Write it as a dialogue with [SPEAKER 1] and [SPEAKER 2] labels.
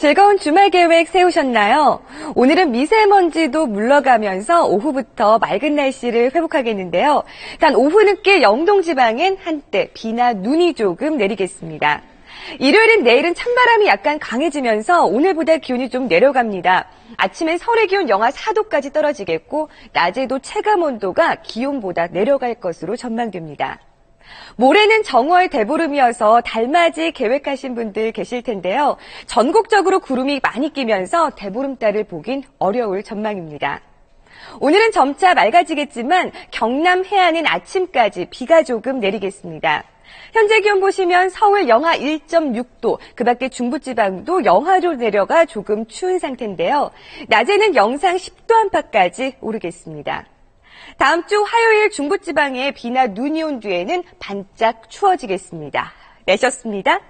[SPEAKER 1] 즐거운 주말 계획 세우셨나요? 오늘은 미세먼지도 물러가면서 오후부터 맑은 날씨를 회복하겠는데요. 단 오후 늦게 영동 지방엔 한때 비나 눈이 조금 내리겠습니다. 일요일은 내일은 찬바람이 약간 강해지면서 오늘보다 기온이 좀 내려갑니다. 아침엔 서울의 기온 영하 4도까지 떨어지겠고 낮에도 체감 온도가 기온보다 내려갈 것으로 전망됩니다. 모레는 정월 대보름이어서 달맞이 계획하신 분들 계실 텐데요. 전국적으로 구름이 많이 끼면서 대보름달을 보긴 어려울 전망입니다. 오늘은 점차 맑아지겠지만 경남 해안은 아침까지 비가 조금 내리겠습니다. 현재 기온 보시면 서울 영하 1.6도, 그 밖에 중부지방도 영하로 내려가 조금 추운 상태인데요. 낮에는 영상 10도 안팎까지 오르겠습니다. 다음 주 화요일 중부지방에 비나 눈이 온 뒤에는 반짝 추워지겠습니다. 내셨습니다.